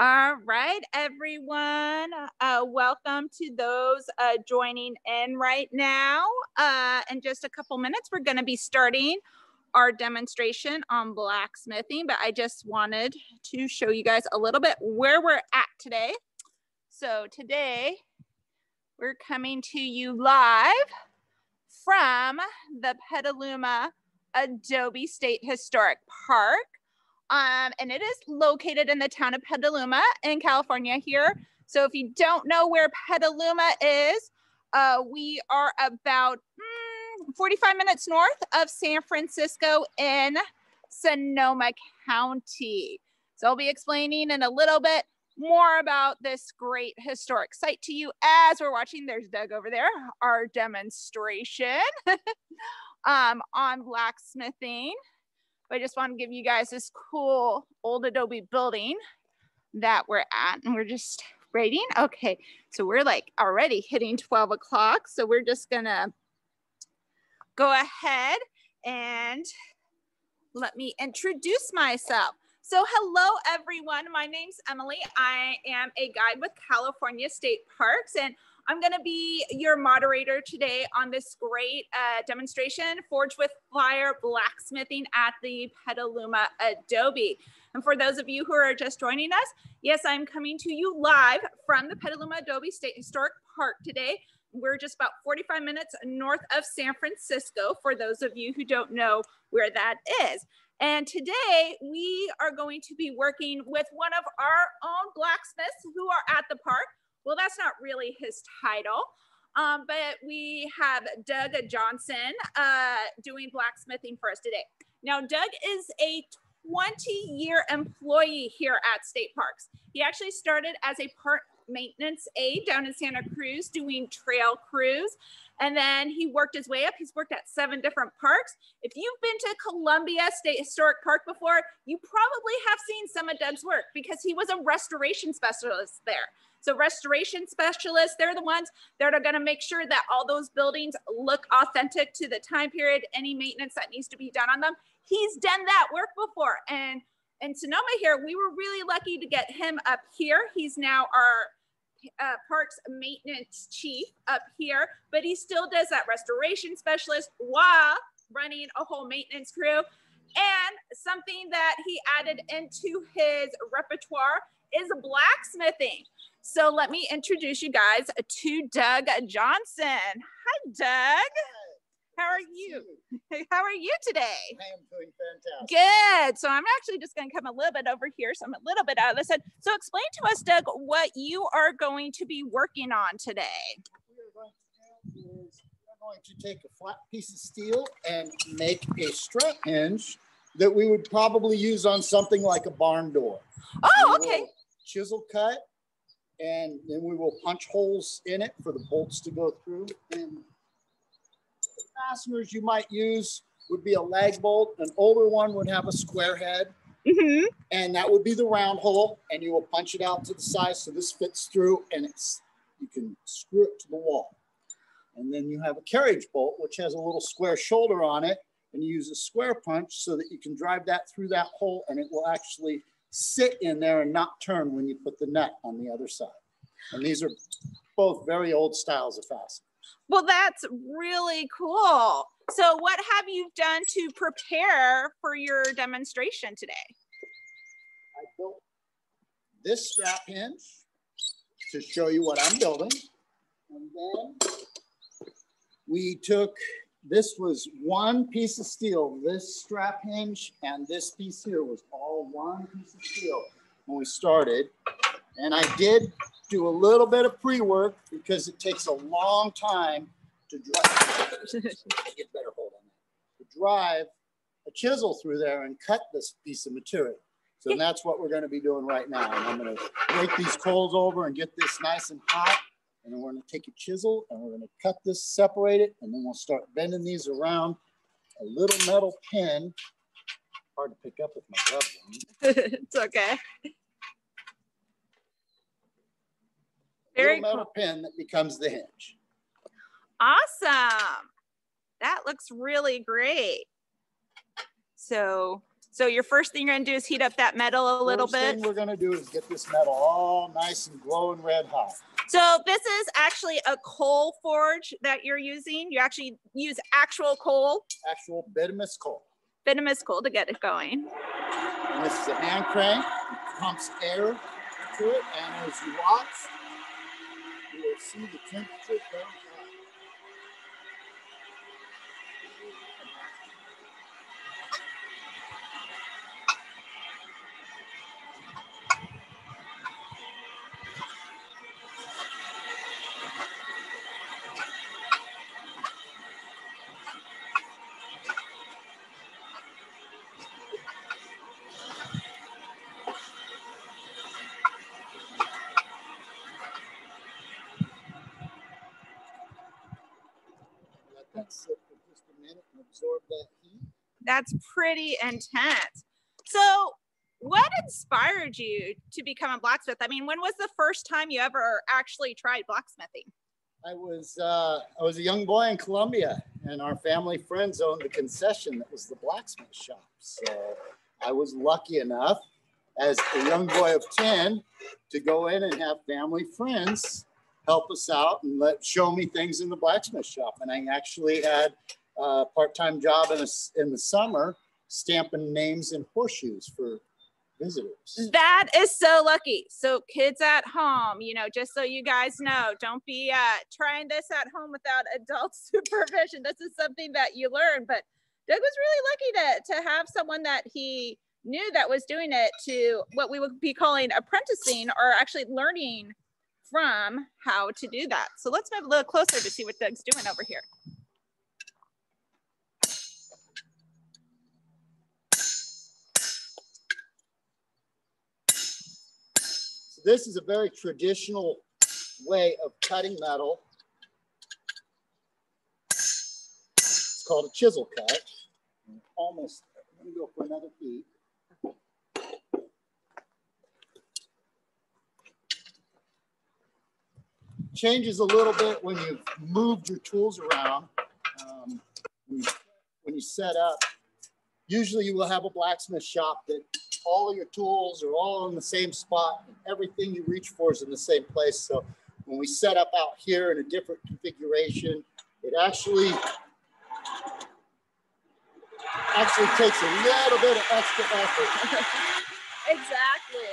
All right, everyone. Uh, welcome to those uh, joining in right now. Uh, in just a couple minutes, we're going to be starting our demonstration on blacksmithing, but I just wanted to show you guys a little bit where we're at today. So today, we're coming to you live from the Petaluma Adobe State Historic Park. Um, and it is located in the town of Petaluma in California here. So if you don't know where Petaluma is, uh, we are about mm, 45 minutes north of San Francisco in Sonoma County. So I'll be explaining in a little bit more about this great historic site to you as we're watching. There's Doug over there, our demonstration um, on blacksmithing. But I just want to give you guys this cool old Adobe building that we're at. And we're just waiting. Okay, so we're like already hitting 12 o'clock. So we're just gonna go ahead and let me introduce myself. So hello everyone, my name's Emily. I am a guide with California State Parks and I'm going to be your moderator today on this great uh, demonstration, Forge with Fire Blacksmithing at the Petaluma Adobe. And for those of you who are just joining us, yes, I'm coming to you live from the Petaluma Adobe State Historic Park today. We're just about 45 minutes north of San Francisco for those of you who don't know where that is. And today we are going to be working with one of our own blacksmiths who are at the park. Well, that's not really his title. Um, but we have Doug Johnson uh, doing blacksmithing for us today. Now, Doug is a 20 year employee here at State Parks. He actually started as a park maintenance aide down in Santa Cruz doing trail crews. And then he worked his way up. He's worked at seven different parks. If you've been to Columbia State Historic Park before, you probably have seen some of Doug's work because he was a restoration specialist there. So restoration specialists, they're the ones that are gonna make sure that all those buildings look authentic to the time period, any maintenance that needs to be done on them. He's done that work before. And in Sonoma here, we were really lucky to get him up here. He's now our uh, parks maintenance chief up here, but he still does that restoration specialist while running a whole maintenance crew. And something that he added into his repertoire is blacksmithing. So let me introduce you guys to Doug Johnson. Hi, Doug. How are you? How are you today? I am doing fantastic. Good. So I'm actually just going to come a little bit over here. So I'm a little bit out of this head. So explain to us, Doug, what you are going to be working on today. What we're going to do is we're going to take a flat piece of steel and make a strap hinge that we would probably use on something like a barn door. Oh, okay. Chisel cut and then we will punch holes in it for the bolts to go through. And the fasteners you might use would be a lag bolt. An older one would have a square head. Mm-hmm. And that would be the round hole. And you will punch it out to the side so this fits through and it's you can screw it to the wall. And then you have a carriage bolt, which has a little square shoulder on it. And you use a square punch so that you can drive that through that hole and it will actually sit in there and not turn when you put the nut on the other side. And these are both very old styles of fasteners. Well, that's really cool. So what have you done to prepare for your demonstration today? I built this strap hinge to show you what I'm building. And then we took this was one piece of steel. This strap hinge and this piece here was all one piece of steel when we started. And I did do a little bit of pre-work because it takes a long time to drive. get better hold on that. To drive a chisel through there and cut this piece of material. So that's what we're going to be doing right now. And I'm going to break these coals over and get this nice and hot. And then we're gonna take a chisel and we're gonna cut this, separate it, and then we'll start bending these around a little metal pin. Hard to pick up with my gloves on. it's okay. Very little metal cool. pin that becomes the hinge. Awesome. That looks really great. So So your first thing you're gonna do is heat up that metal a little First bit. thing we're gonna do is get this metal all nice and glowing red hot. So this is actually a coal forge that you're using. You actually use actual coal, Actual bituminous coal. Bituminous coal to get it going. And this is a hand crank, it pumps air to it, and as you watch, you will see the temperature go pretty intense. So what inspired you to become a blacksmith? I mean, when was the first time you ever actually tried blacksmithing? I was uh, I was a young boy in Columbia, and our family friends owned the concession that was the blacksmith shop. So I was lucky enough, as a young boy of ten, to go in and have family friends help us out and let show me things in the blacksmith shop. And I actually had a part-time job in, a, in the summer stamping names in horseshoes for visitors. That is so lucky. So kids at home, you know, just so you guys know, don't be uh, trying this at home without adult supervision. This is something that you learn. But Doug was really lucky to, to have someone that he knew that was doing it to what we would be calling apprenticing or actually learning from how to do that. So let's move a little closer to see what Doug's doing over here. This is a very traditional way of cutting metal. It's called a chisel cut. Almost, let me go for another heat. Changes a little bit when you've moved your tools around. Um, when you set up, usually you will have a blacksmith shop that all of your tools are all in the same spot and everything you reach for is in the same place. So when we set up out here in a different configuration, it actually actually takes a little bit of extra effort. Exactly.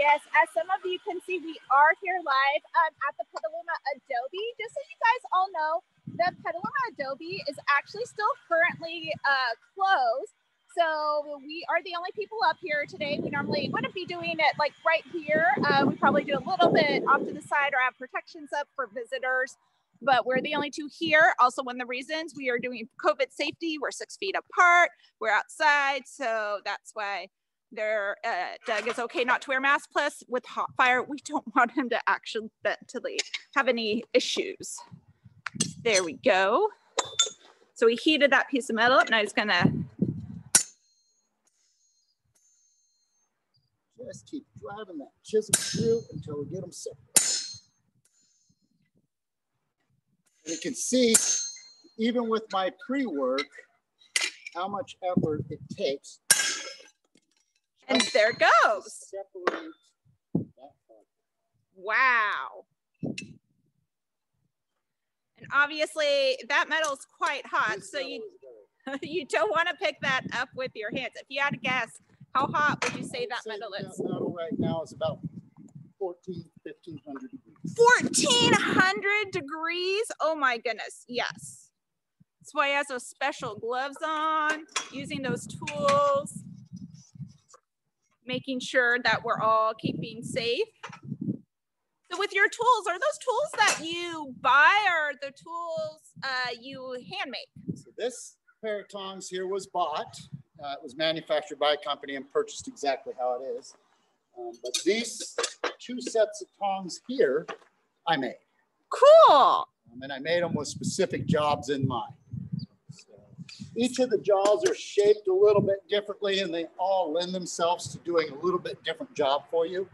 Yes, as some of you can see, we are here live um, at the Petaluma Adobe. Just so you guys all know, the Petaluma Adobe is actually still currently uh, closed. So we are the only people up here today. We normally wouldn't be doing it like right here. Uh, we probably do a little bit off to the side or have protections up for visitors but we're the only two here. Also, one of the reasons we are doing COVID safety, we're six feet apart, we're outside. So that's why there, uh, Doug is okay not to wear masks. Plus, with hot fire, we don't want him to accidentally have any issues. There we go. So we heated that piece of metal up. and I was gonna, Just keep driving that chisel through until we get them separate. And you can see, even with my pre-work, how much effort it takes and there it goes. that. Wow. And obviously that metal is quite hot. So you, you don't want to pick that up with your hands. If you had to guess, how hot would you say that metal that is? metal right now is about 14, 1500 degrees. 1400 degrees. Oh my goodness. Yes. That's why he has those special gloves on, using those tools, making sure that we're all keeping safe. So with your tools, are those tools that you buy or the tools uh, you hand make? So this pair of tongs here was bought. Uh, it was manufactured by a company and purchased exactly how it is. Um, but these two sets of tongs here, I made. Cool. Um, and I made them with specific jobs in mind. Each of the jaws are shaped a little bit differently and they all lend themselves to doing a little bit different job for you.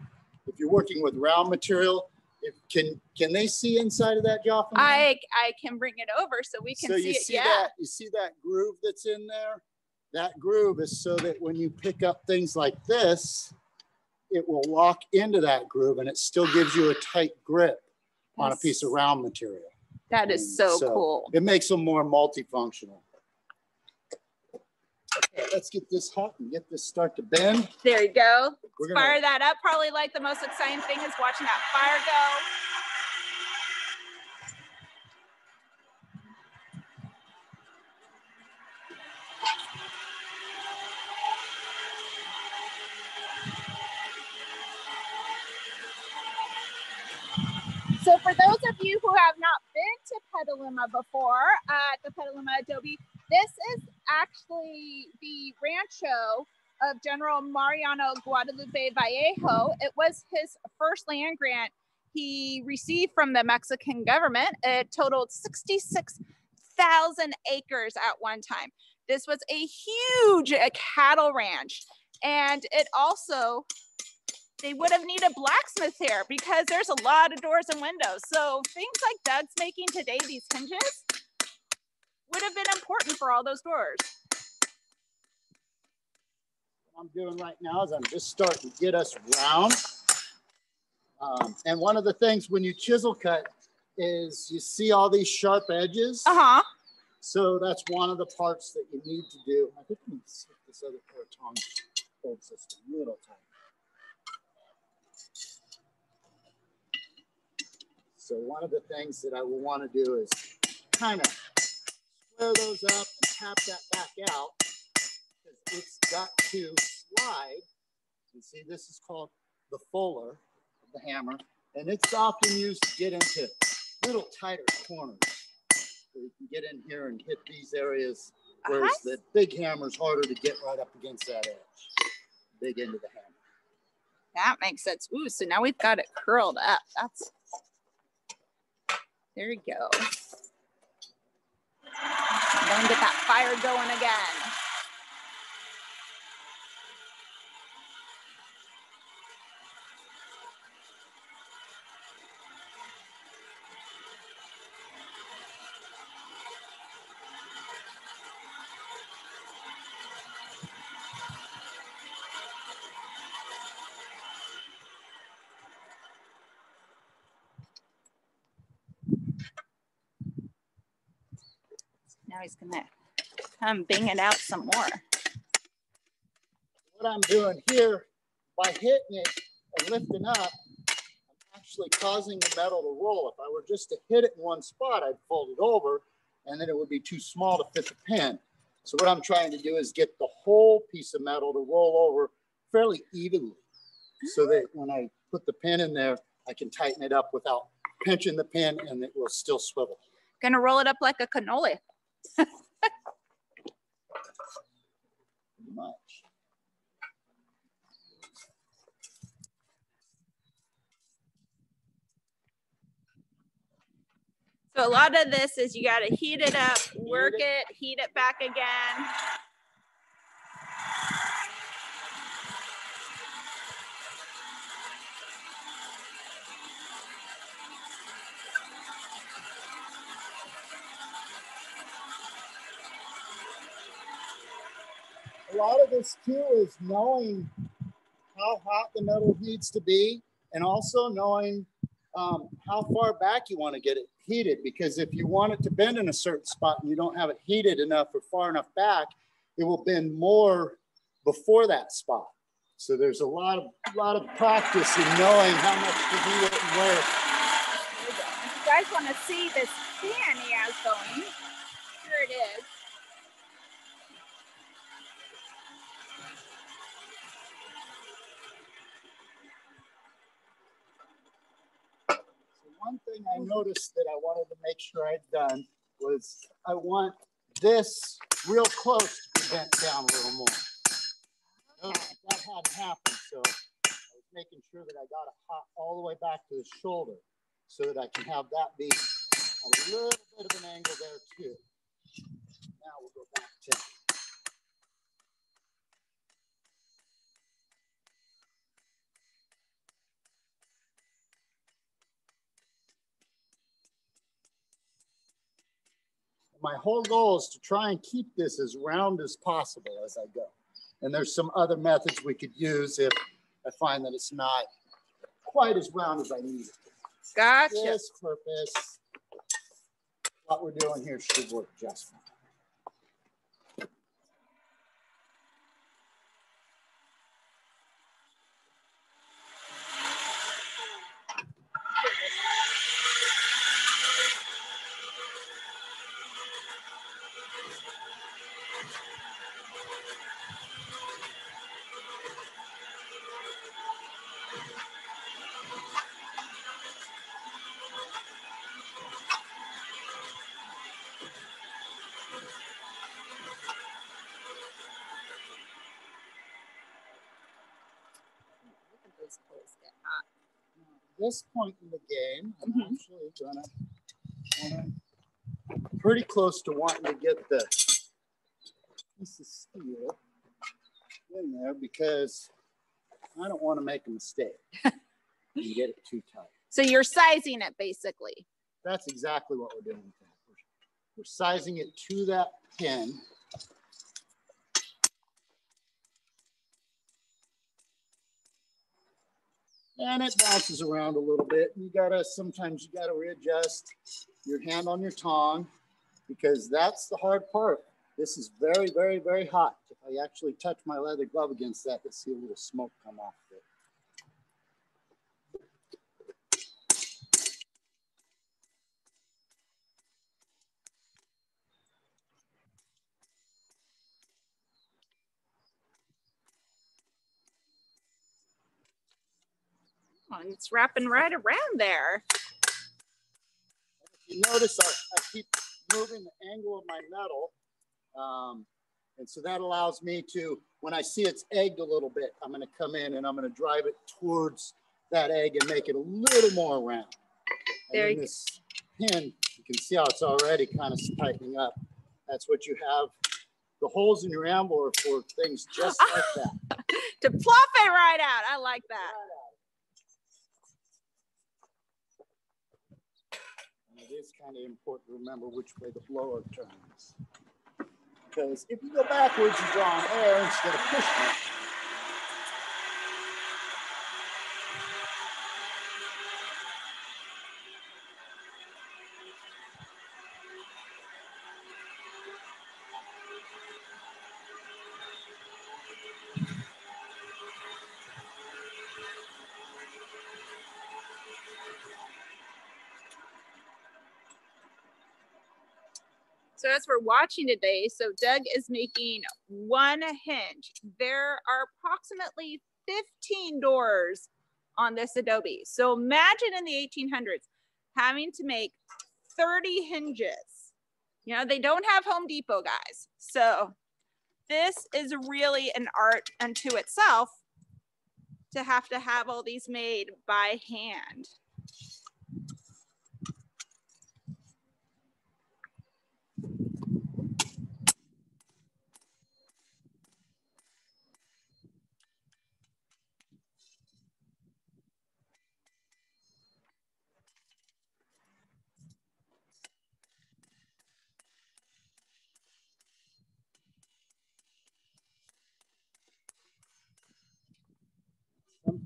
If you're working with round material, If, can can they see inside of that jaw? from? I I can bring it over so we can so see you it. see yeah. that you see that groove that's in there. That groove is so that when you pick up things like this, it will lock into that groove and it still gives you a tight grip on a piece of round material. That is so, so- cool. It makes them more multifunctional. Okay, let's get this hot and get this start to bend. There you go. We're Fire gonna, Fire that up. Probably like the most exciting thing is watching that fire go. So for those of you who have not been to Petaluma before, uh, at the Petaluma Adobe, this is actually the rancho of General Mariano Guadalupe Vallejo. It was his first land grant he received from the Mexican government. It totaled 66,000 acres at one time. This was a huge cattle ranch. And it also, they would have needed blacksmith here because there's a lot of doors and windows. So things like Doug's making today, these hinges, would have been important for all those doors. what I'm doing right now is I'm just starting to get us round. Um, and one of the things when you chisel cut is you see all these sharp edges. Uh huh. So that's one of the parts that you need to do. I think we if this other pair of tongs holds this a little tight. So one of the things that I will want to do is kind of square those up and tap that back out. It's got to slide. You see, this is called the fuller of the hammer, and it's often used to get into little tighter corners. So you can get in here and hit these areas, whereas Uh-huh. the big hammer's harder to get right up against that edge. big end of the hammer. That makes sense. Ooh, so now we've got it curled up. That's there you go. Then get that fire going again. Now he's gonna come bang it out some more. What I'm doing here, by hitting it and lifting up, I'm actually causing the metal to roll. If I were just to hit it in one spot, I'd fold it over and then it would be too small to fit the pin. So what I'm trying to do is get the whole piece of metal to roll over fairly evenly so that when I put the pin in there, I can tighten it up without pinching the pin and it will still swivel. Gonna roll it up like a cannoli. Much. So a lot of this is you gotta heat it up, work it, heat it back again. Lot of this too is knowing how hot the metal needs to be and also knowing um, how far back you want to get it heated. Because if you want it to bend in a certain spot and you don't have it heated enough or far enough back it will bend more before that spot. So there's a lot of lot of practice in knowing how much to do it and where. If you guys wanna see this fan he has going, here it is. One thing I noticed that I wanted to make sure I'd done was I want this real close to be bent down a little more. Notice That hadn't happened, so I was making sure that I got it hot all the way back to the shoulder so that I can have that be a little bit of an angle there too. Now we'll go back to my whole goal is to try and keep this as round as possible as I go. And there's some other methods we could use if I find that it's not quite as round as I need it. Gotcha. This purpose, what we're doing here should work just fine. This point in the game, I'm mm -hmm. actually gonna, gonna pretty close to wanting to get the piece of steel in there because I don't want to make a mistake and get it too tight. So you're sizing it basically. That's exactly what we're doing. We're sizing it to that pin and it bounces around a little bit. You gotta, sometimes you gotta readjust your hand on your tong because that's the hard part. This is very, very, very hot. If I actually touch my leather glove against that, you'll see a little smoke come off of it. And it's wrapping right around there. You notice I, I keep moving the angle of my metal. Um, and so that allows me to, when I see it's egged a little bit, I'm gonna come in and I'm gonna drive it towards that egg and make it a little more round. There and this pin, you can see how it's already kind of tightening up. That's what you have. The holes in your anvil are for things just like that. to plop it right out. I like that. Right is kind of important to remember which way the blower turns. Because if you go backwards, you draw an air instead of pushing So as we're watching today, so Doug is making one hinge. There are approximately 15 doors on this Adobe. So imagine in the 1800s having to make 30 hinges. You know, they don't have Home Depot guys. So this is really an art unto itself to have to have all these made by hand.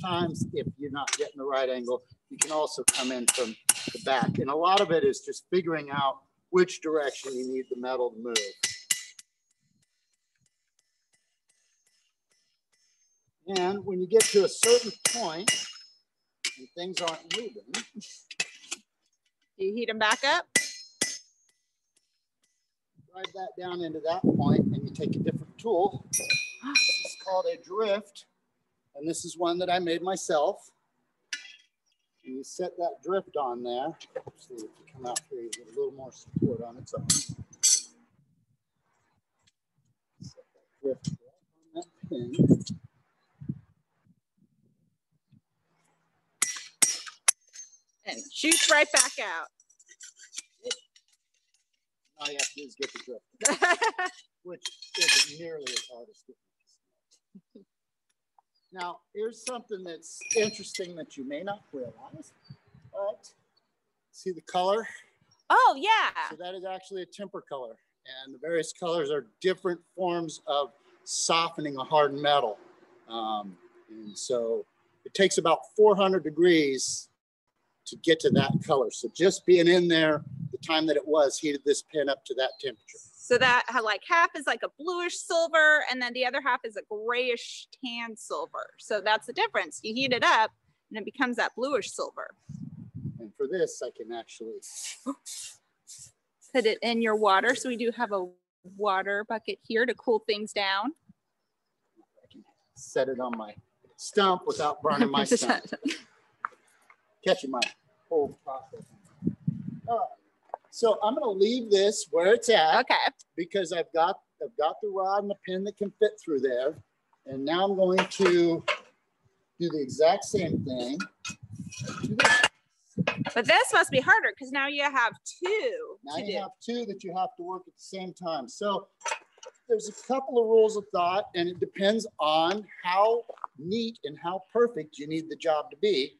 Sometimes if you're not getting the right angle, you can also come in from the back. And a lot of it is just figuring out which direction you need the metal to move. And when you get to a certain point and things aren't moving, you heat them back up? Drive that down into that point and you take a different tool. This is called a drift. And this is one that I made myself. And you set that drift on there. See if you come out here, you get a little more support on its own. Set that drift on that pin. And shoots right back out. All you have to do is get the drift, which isn't nearly as hard as getting now, here's something that's interesting that you may not realize, but see the color Oh, yeah. So that is actually a temper color. And the various colors are different forms of softening a hardened metal. Um, and so it takes about 400 degrees to get to that color. So just being in there, the time that it was heated this pen up to that temperature. So that like half is like a bluish silver and then the other half is a grayish tan silver. So that's the difference. You heat it up and it becomes that bluish silver. And for this, I can actually put it in your water. So we do have a water bucket here to cool things down. I can set it on my stump without burning my stump. Catching my whole process. Uh, So I'm going to leave this where it's at. Okay. Because I've got I've got the rod and the pin that can fit through there. And now I'm going to do the exact same thing. But this must be harder because now you have two. Now you do. have two that you have to work at the same time. So there's a couple of rules of thought, and it depends on how neat and how perfect you need the job to be.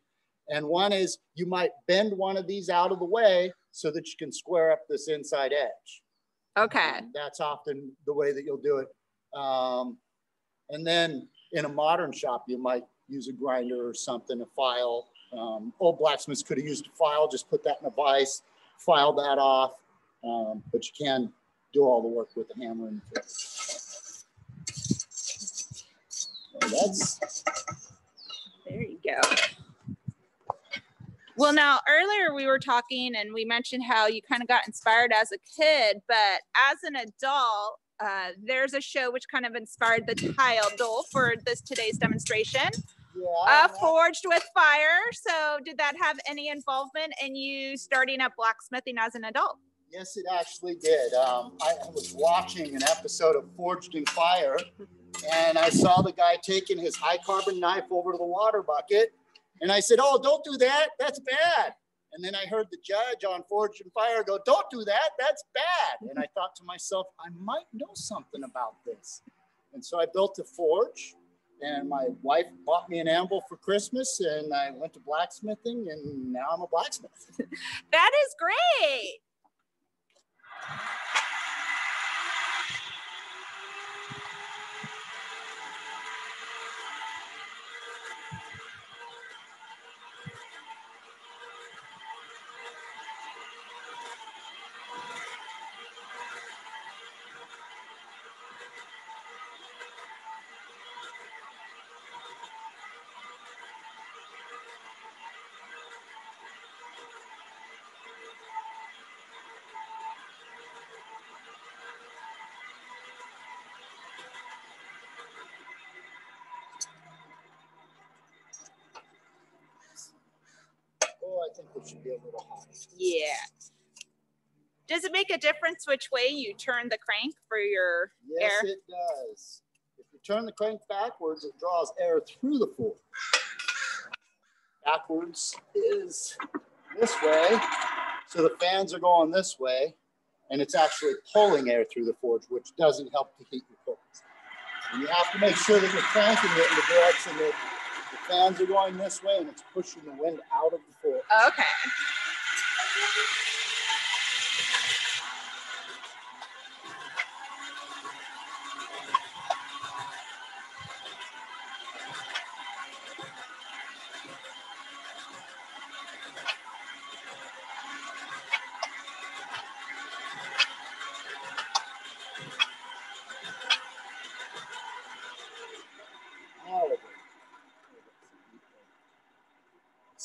And one is you might bend one of these out of the way so that you can square up this inside edge. Okay. And that's often the way that you'll do it. Um, and then in a modern shop, you might use a grinder or something, a file. Um, old blacksmiths could have used a file, just put that in a vise, file that off. Um, but you can do all the work with the hammer and the so that's there you go. Well, now earlier we were talking and we mentioned how you kind of got inspired as a kid, but as an adult, uh, there's a show which kind of inspired the tile for this today's demonstration. Yeah, uh, forged with fire. So, did that have any involvement in you starting up blacksmithing as an adult? Yes, it actually did. Um, I was watching an episode of Forged in Fire, and I saw the guy taking his high carbon knife over to the water bucket and I said, Oh, don't do that. That's bad. And then I heard the judge on Forged in Fire go, Don't do that. That's bad. And I thought to myself, I might know something about this. And so I built a forge, and my wife bought me an anvil for Christmas, and I went to blacksmithing, and now I'm a blacksmith. that is great. Be a little high. Yeah. Does it make a difference which way you turn the crank for your yes, air? Yes, it does. If you turn the crank backwards, it draws air through the forge. Backwards is this way. So the fans are going this way, and it's actually pulling air through the forge, which doesn't help to heat your. And you have to make sure that you're cranking it in the direction that fans are going this way and it's pushing the wind out of the forge. Oh, okay.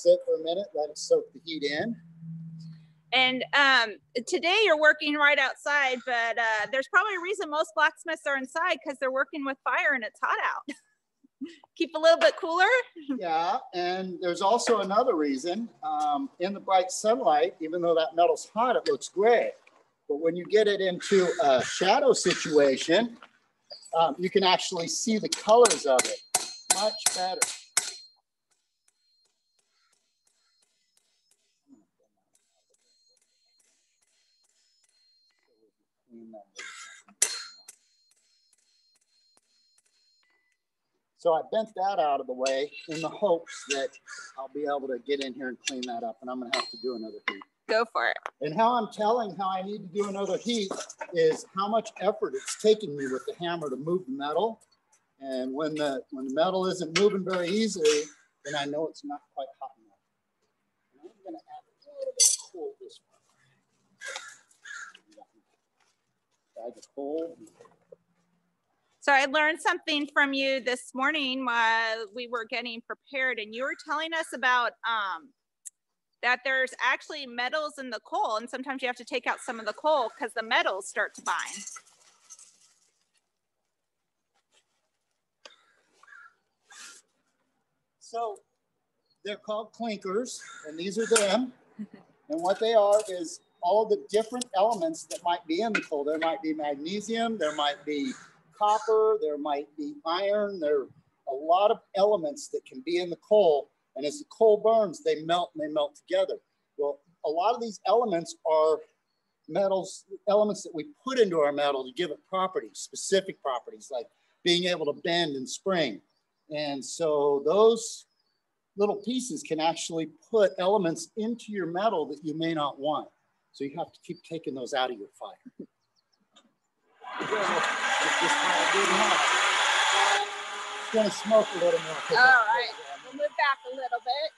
Sit for a minute, let it soak the heat in. And um, today you're working right outside, but uh, there's probably a reason most blacksmiths are inside because they're working with fire and it's hot out. Keep a little bit cooler. Yeah, and there's also another reason. Um, in the bright sunlight, even though that metal's hot, it looks gray. But when you get it into a shadow situation, um, you can actually see the colors of it much better. So I bent that out of the way in the hopes that I'll be able to get in here and clean that up. And I'm going to have to do another heat. Go for it. And how I'm telling how I need to do another heat is how much effort it's taking me with the hammer to move the metal. And when the when the metal isn't moving very easily, then I know it's not quite hot enough. And I'm gonna add a little bit of coal this So I learned something from you this morning while we were getting prepared, and you were telling us about um, that there's actually metals in the coal, and sometimes you have to take out some of the coal because the metals start to bind. So they're called clinkers, and these are them. and what they are is all the different elements that might be in the coal. There might be magnesium, there might be copper, there might be iron, there are a lot of elements that can be in the coal. And as the coal burns, they melt and they melt together. Well, a lot of these elements are metals, elements that we put into our metal to give it properties, specific properties, like being able to bend and spring. And so those little pieces can actually put elements into your metal that you may not want. So you have to keep taking those out of your fire. It's gonna smoke a little more. All right, we'll move back a little bit.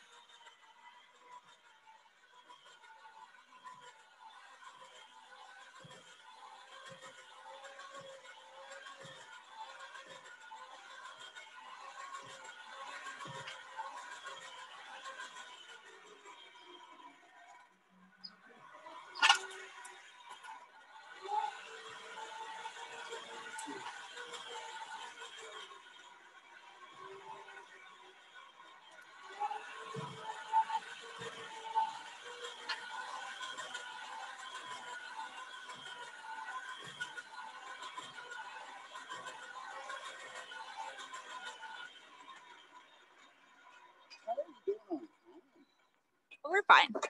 We're fine. Okay,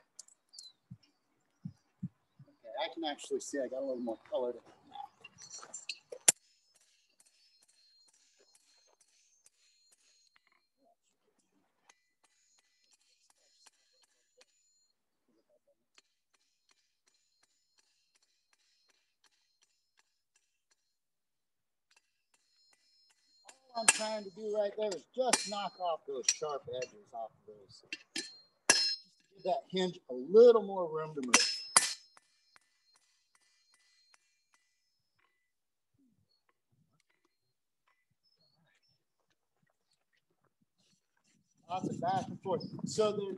I can actually see I got a little more color to I'm trying to do right there is just knock off those sharp edges off of those. Give that hinge a little more room to move. Of back and forth. So the,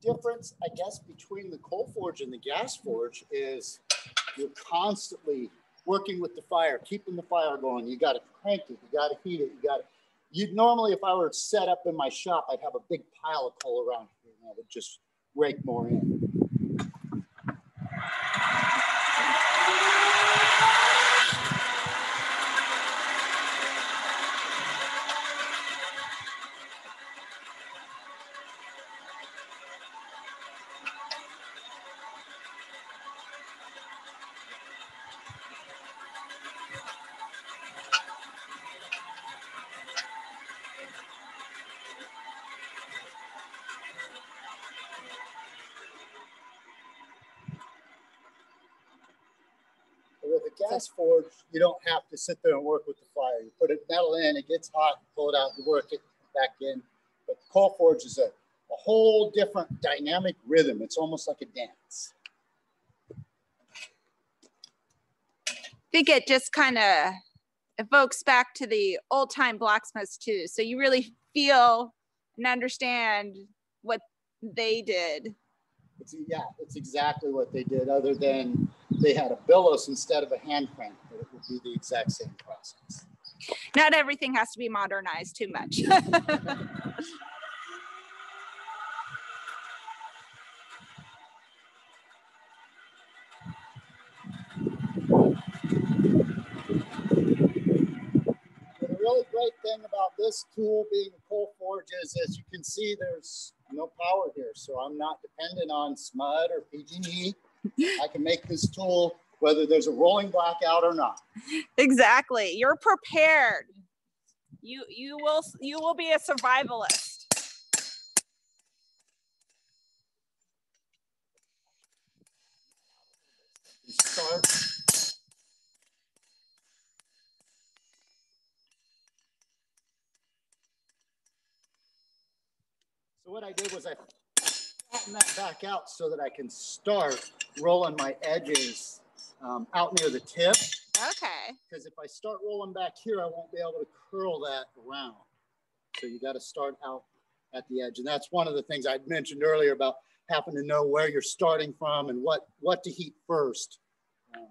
difference, I guess, between the coal forge and the gas forge is you're constantly working with the fire, keeping the fire going. You got to crank it, you got to heat it, you got to. You'd normally, if I were set up in my shop, I'd have a big pile of coal around and I would just rake more in. Gas forge, you don't have to sit there and work with the fire. You put a metal in, it gets hot, pull it out, you work it back in. But the coal forge is a, a whole different dynamic rhythm. It's almost like a dance. I think it just kind of evokes back to the old time blacksmiths too. So you really feel and understand what they did. It's, yeah, it's exactly what they did, other than they had a billows instead of a hand crank, but it would be the exact same process. Not everything has to be modernized too much. The really great thing about this tool being a coal forge is, as you can see, there's no power here. So I'm not dependent on SMUD or PG&E. I can make this tool whether there's a rolling blackout or not. exactly. You're prepared. You you will you will be a survivalist. start. So what I did was I flatten that back out so that I can start rolling my edges um, out near the tip. Okay. Because if I start rolling back here, I won't be able to curl that around. So you got to start out at the edge. And that's one of the things I mentioned earlier about having to know where you're starting from and what, what to heat first. Um,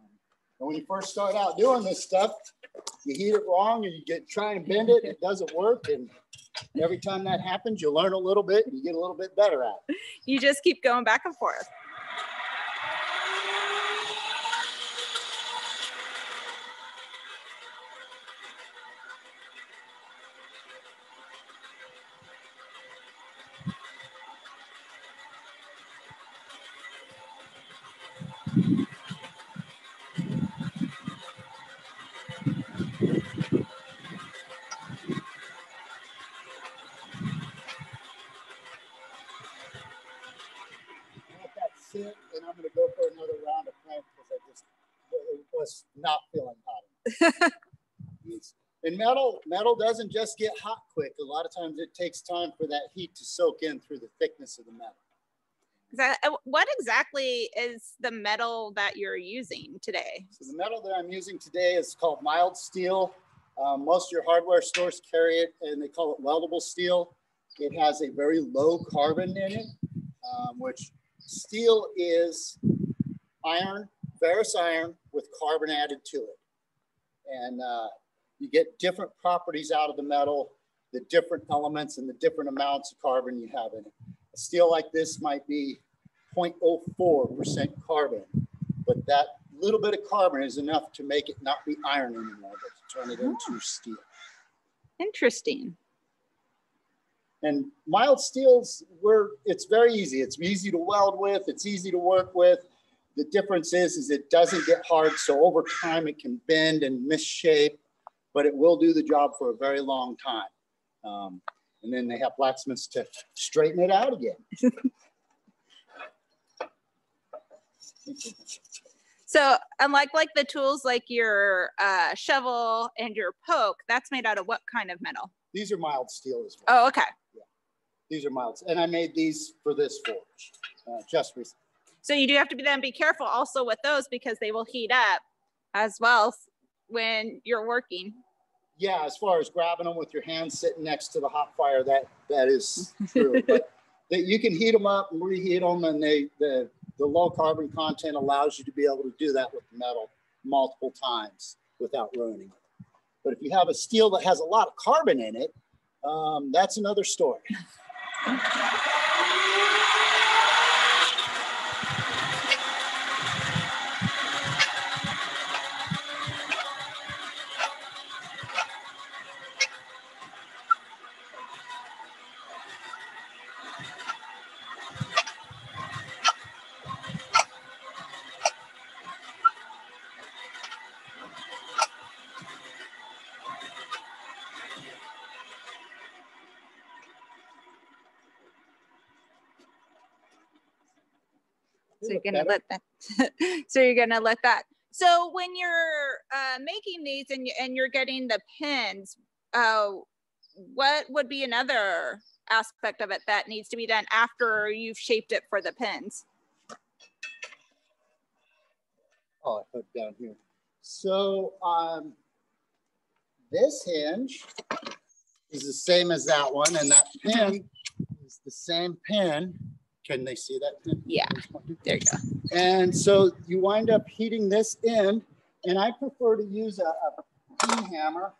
and when you first start out doing this stuff, you heat it wrong and you get try and bend it, it doesn't work. And every time that happens, you learn a little bit and you get a little bit better at it. You just keep going back and forth. Let that sit and I'm going to go for another round of plank because I just it was not feeling hot. It's- and metal, metal doesn't just get hot quick. A lot of times it takes time for that heat to soak in through the thickness of the metal. That- uh, what exactly is the metal that you're using today? So the metal that I'm using today is called mild steel. Um, most of your hardware stores carry it and they call it weldable steel. It has a very low carbon in it, um, which steel is iron, ferrous iron with carbon added to it. And uh, you get different properties out of the metal, the different elements and the different amounts of carbon you have in it. A steel like this might be 0.04% carbon, but that little bit of carbon is enough to make it not be iron anymore, but to turn it into oh. steel. Interesting. And mild steels, were it's very easy. It's easy to weld with. It's easy to work with. The difference is, is it doesn't get hard. So over time, it can bend and misshape, but it will do the job for a very long time. Um, and then they have blacksmiths to straighten it out again. So unlike like the tools like your uh, shovel and your poke, that's made out of what kind of metal? These are mild steel as well. Oh, okay. Yeah. These are mild, and I made these for this forge uh, just recently. So you do have to be then be careful also with those because they will heat up as well when you're working. Yeah, as far as grabbing them with your hands sitting next to the hot fire, that that is true. but that you can heat them up and reheat them, and they the the low carbon content allows you to be able to do that with metal multiple times without ruining it. But if you have a steel that has a lot of carbon in it, um, that's another story. gonna better. let that. so you're gonna let that. So when you're uh, making these and and you're getting the pins, uh, what would be another aspect of it that needs to be done after you've shaped it for the pins? Oh, I put down here. So um, this hinge is the same as that one, and that pin is the same pin. Can they see that? Yeah. There you go. And so you wind up heating this end, and I prefer to use a, a peen hammer.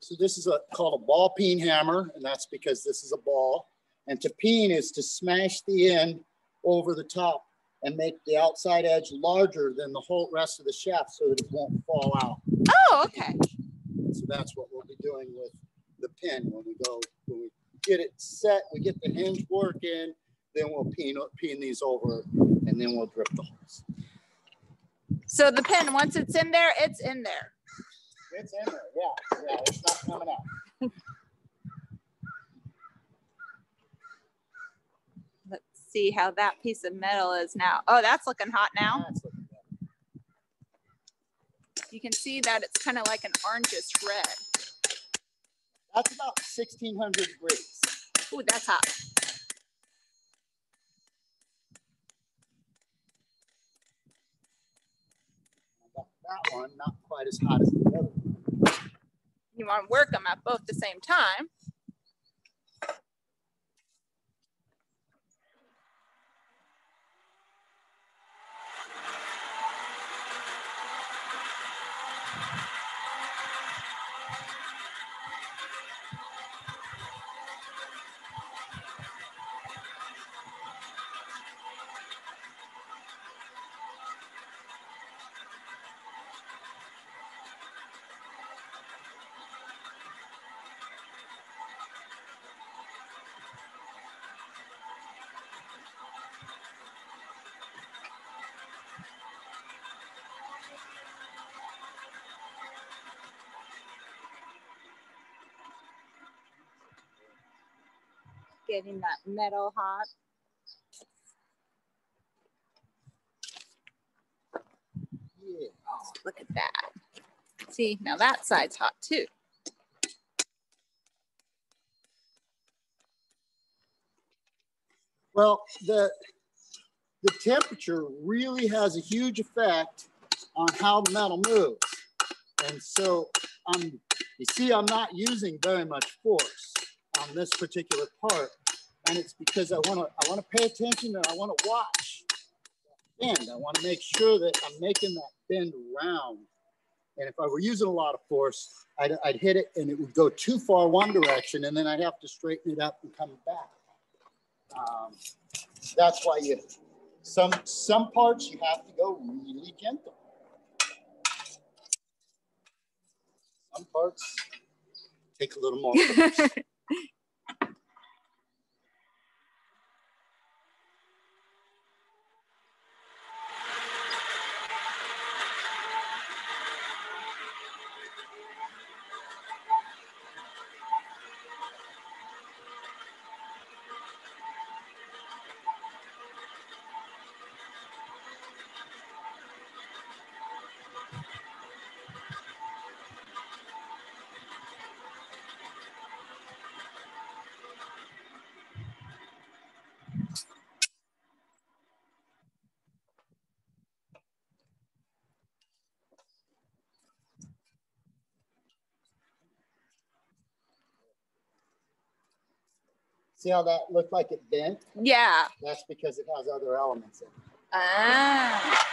So this is a, called a ball peen hammer, and that's because this is a ball. And to peen is to smash the end over the top and make the outside edge larger than the whole rest of the shaft so that it won't fall out. Oh, okay. So that's what we'll be doing with the pin when we go, when we get it set, we get the hinge working, then we'll peen, peen these over and then we'll drip the holes. So the pin, once it's in there, it's in there. It's in there, yeah, yeah, it's not coming out. Let's see how that piece of metal is now. Oh, that's looking hot now. That's looking good. You can see that it's kind of like an orangish red. That's about 1600 degrees. Ooh, that's hot. That one, not quite as hot as the other. You want to work them at both the same time. Getting that metal hot. Yeah. Look at that. See, now that side's hot too. Well, the the temperature really has a huge effect on how the metal moves. And so I'm, you see, I'm not using very much force on this particular part. And it's because I want to I want to pay attention and I want to watch bend. I want to make sure that I'm making that bend round. And if I were using a lot of force, I'd, I'd hit it and it would go too far one direction and then I'd have to straighten it up and come back. Um, that's why you, some, some parts you have to go really gentle. Some parts take a little more. force. See how that looked like it bent? yeah. That's because it has other elements in it. Ah.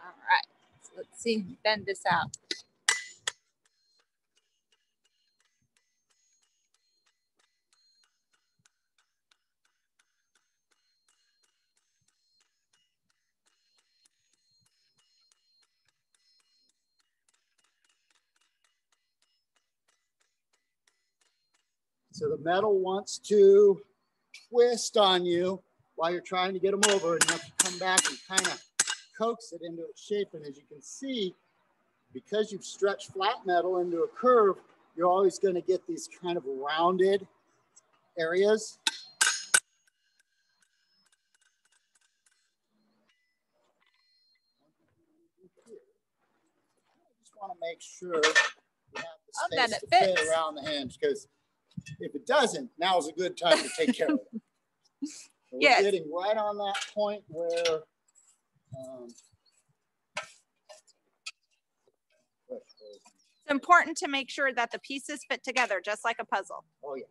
All right, so let's see, bend this out. Metal wants to twist on you while you're trying to get them over and you have to come back and kind of coax it into its shape. And as you can see, because you've stretched flat metal into a curve, you're always going to get these kind of rounded areas. I just want to make sure you have Oh, the that space to fit around the hinge because if it doesn't, now is a good time to take care of it. So we're Yes. getting right on that point where um, It's important to make sure that the pieces fit together, just like a puzzle. Oh, yeah.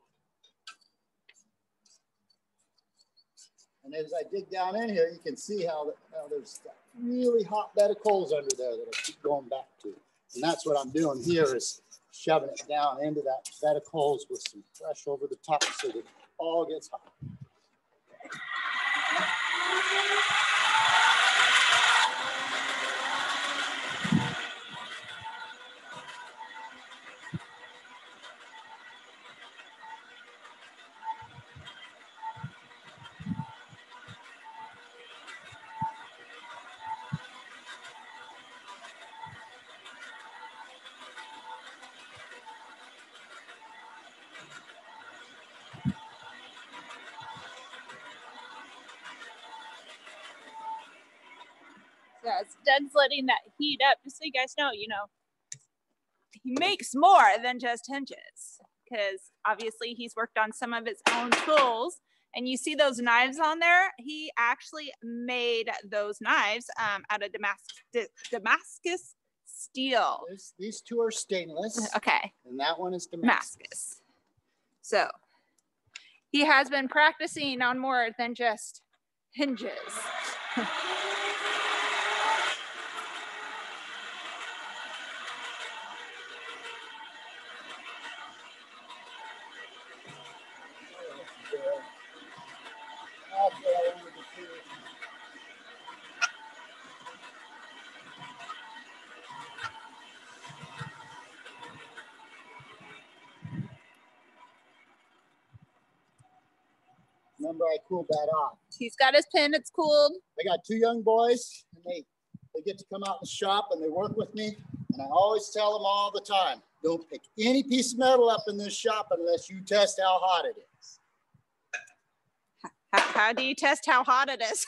And as I dig down in here, you can see how, the, how there's really hot bed of coals under there that I keep going back to. And that's what I'm doing here is shoving it down into that bed of coals with some fresh over the top so that it all gets hot. Letting that heat up, just so you guys know, you know, he makes more than just hinges because obviously he's worked on some of his own tools. And you see those knives on there? He actually made those knives um, out of Damascus, Damascus steel. These two are stainless. Okay. And that one is Damascus. Damascus. So he has been practicing on more than just hinges. cooled that off. He's got his pin, it's cooled. I got two young boys, and they, they get to come out in the shop and they work with me. And I always tell them all the time, don't pick any piece of metal up in this shop unless you test how hot it is. How, how do you test how hot it is?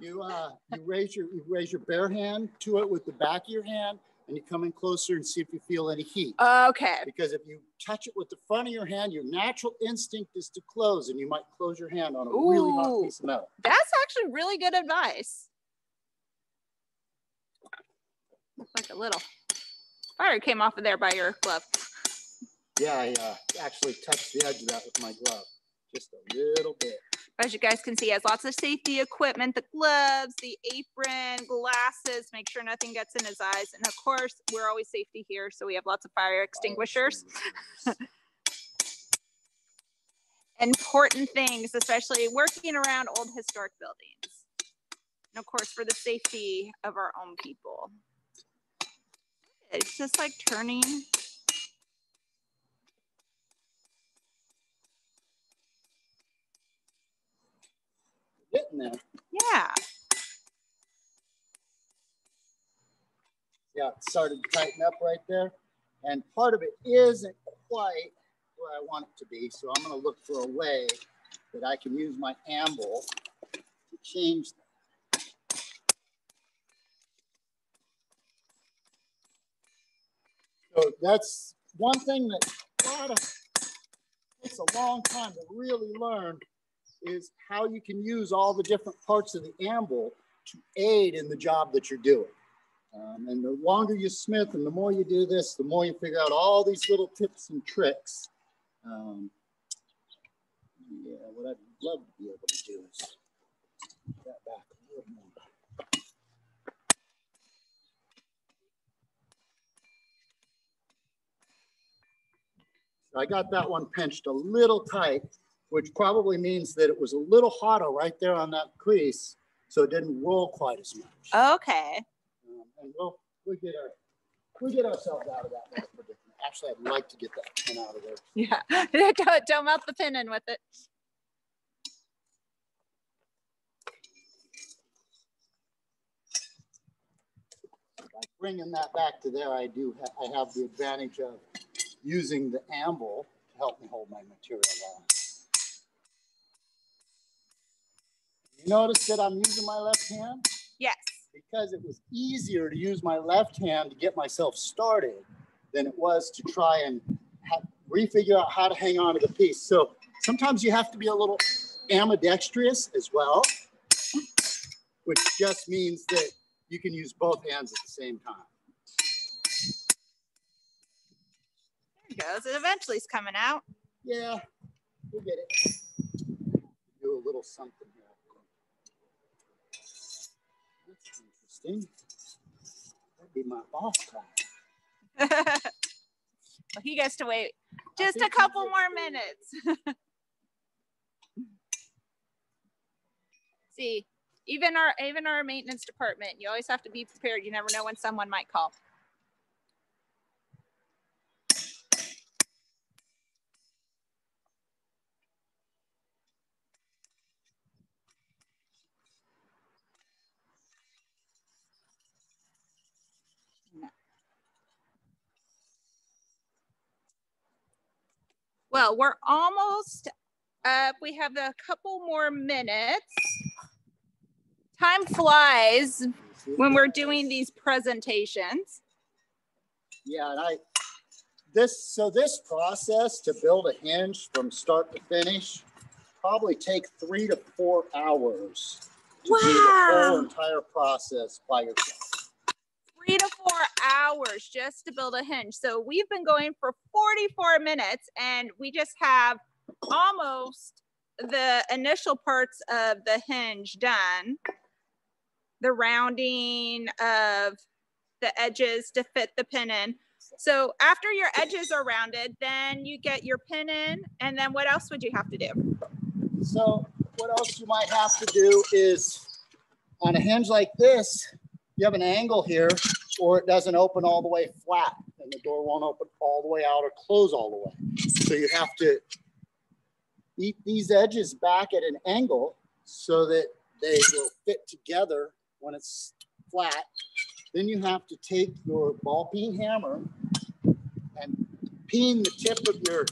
you uh, you raise your you raise your bare hand to it with the back of your hand and you come in closer and see if you feel any heat. Okay. Because if you touch it with the front of your hand, your natural instinct is to close, and you might close your hand on a Ooh, really hot piece of metal. That's actually really good advice. Looks like a little fire came off of there by your glove. Yeah, I uh, actually touched the edge of that with my glove, just a little bit as you guys can see, he has lots of safety equipment, the gloves, the apron, glasses, make sure nothing gets in his eyes. And of course, we're always safety here. So we have lots of fire extinguishers. Important things, especially working around old historic buildings. And of course, for the safety of our own people. It's just like turning there. Yeah. Yeah, it started to tighten up right there. And part of it isn't quite where I want it to be. So I'm gonna look for a way that I can use my anvil to change that. So that's one thing that a lot of takes a long time to really learn is how you can use all the different parts of the anvil to aid in the job that you're doing. Um, and the longer you smith and the more you do this, the more you figure out all these little tips and tricks. Um, yeah, what I'd love to be able to do is that back a little more. I got that one pinched a little tight which probably means that it was a little hotter right there on that crease, so it didn't roll quite as much. Okay. Um, and we'll, we get our, we get ourselves out of that Actually, I'd like to get that pin out of there. Yeah, don't, don't melt the pin in with it. By bringing that back to there, I do ha I have the advantage of using the anvil to help me hold my material on. You notice that I'm using my left hand? Yes. Because it was easier to use my left hand to get myself started than it was to try and refigure out how to hang on to the piece. So sometimes you have to be a little ambidextrous as well, which just means that you can use both hands at the same time. There it goes. It eventually is coming out. Yeah, we'll get it. Do a little something. Interesting. That'd be my boss time. well, he gets to wait just a couple more minutes. See, even our even our maintenance department, you always have to be prepared. You never know when someone might call. Well, we're almost up. We have a couple more minutes. Time flies when we're doing these presentations. Yeah, and I, this, so this process to build a hinge from start to finish probably take three to four hours to wow. do the whole entire process by yourself. Three to four hours just to build a hinge. So we've been going for 44 minutes and we just have almost the initial parts of the hinge done. The rounding of the edges to fit the pin in. So after your edges are rounded, then you get your pin in and then what else would you have to do? So what else you might have to do is on a hinge like this, you have an angle here or it doesn't open all the way flat and the door won't open all the way out or close all the way. So you have to eat these edges back at an angle so that they will fit together when it's flat. Then you have to take your ball peen hammer and peen the tip of your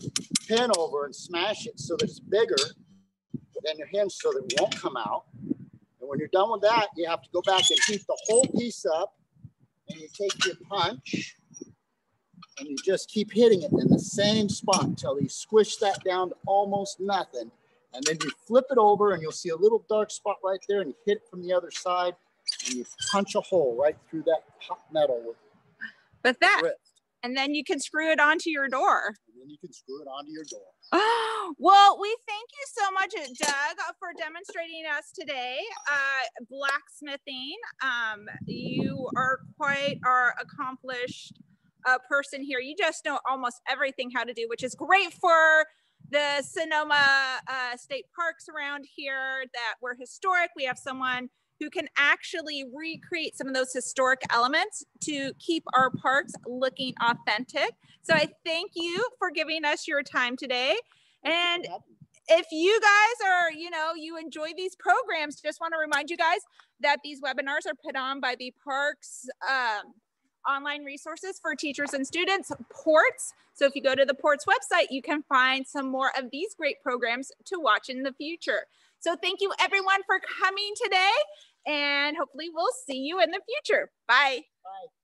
pin over and smash it so that it's bigger than your hinge so that it won't come out. And when you're done with that, you have to go back and heat the whole piece up and you take your punch and you just keep hitting it in the same spot until you squish that down to almost nothing. And then you flip it over and you'll see a little dark spot right there and you hit it from the other side and you punch a hole right through that hot metal with but that and then you can screw it onto your door. And then you can screw it onto your door. well, we thank you so much, Doug, for demonstrating us today uh, blacksmithing. Um, you are quite our accomplished uh, person here. You just know almost everything how to do, which is great for the Sonoma uh, state parks around here that were historic. We have someone who can actually recreate some of those historic elements to keep our parks looking authentic. So I thank you for giving us your time today. And if you guys are, you know, you enjoy these programs, just want to remind you guys that these webinars are put on by the parks um, online resources for teachers and students, PORTS. So if you go to the PORTS website, you can find some more of these great programs to watch in the future. So thank you everyone for coming today and hopefully we'll see you in the future. Bye. Bye.